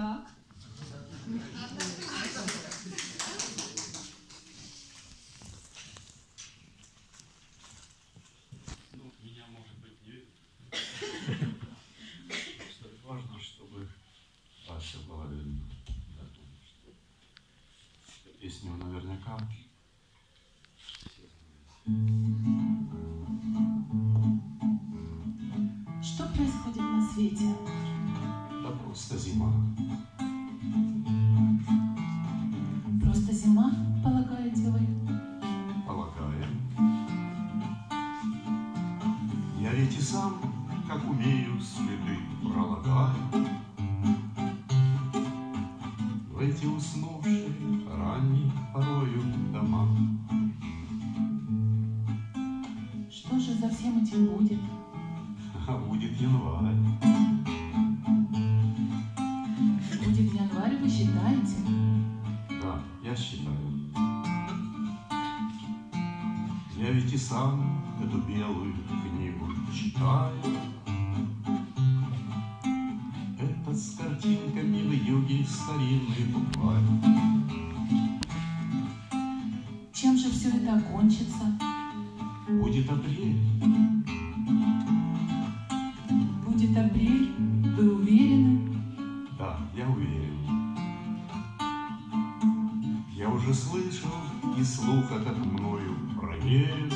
Так. Ну, меня, может быть, не видно. Важно, чтобы Ася была видна. Я думаю, что песню наверняка все знают. Я ведь и сам, как умею, следы пролагаю. В эти уснувшие ранние порою дома. Что же за всем этим будет? А будет январь. Будет январь, вы считаете? Да, я считаю. Я ведь и сам эту белую книгу читаю. Это с картинками в юге старинный букварь. Чем же все это окончится? Будет апрель, Будет апрель, вы уверены? да, я уверен. Я уже слышал, и слух этот мною проверен.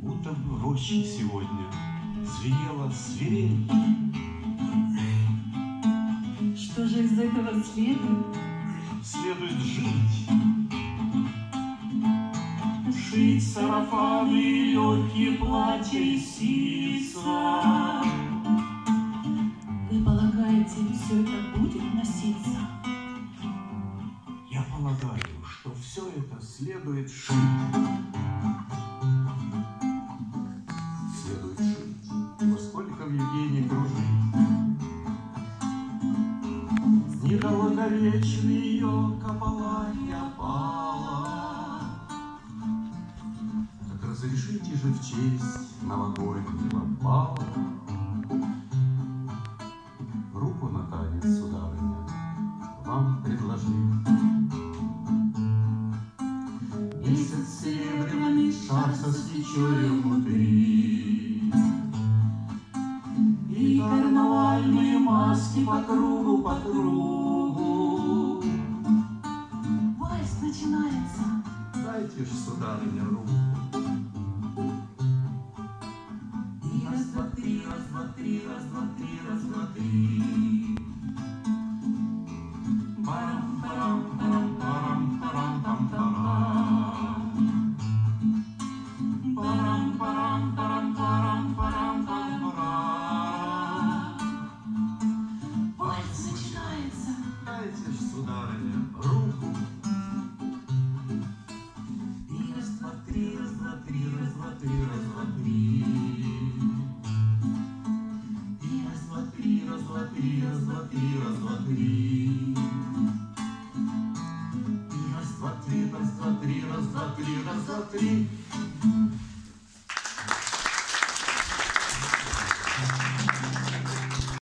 Бы в роще сегодня звенела свирель. Что же из этого следует? следует жить. Шить сарафаны, легкие платья и сица. Вы полагаете, все это будет носиться? Полагаю, что все это следует шить. Следует шить, в Евгении кружить. Недолговечный ее капаланья пала. Так разрешите же в честь новогоднего бала свечою внутри. И карнавальные маски по кругу, по кругу. Вальс начинается. Дайте ж, сударыня, руку. И раз, два, три, раз, два, три, раз, два, три, раз, два, три. Три, раз, два, три, раз, два, три. И три, раз, два, три, раз, два, три, раз, два, три.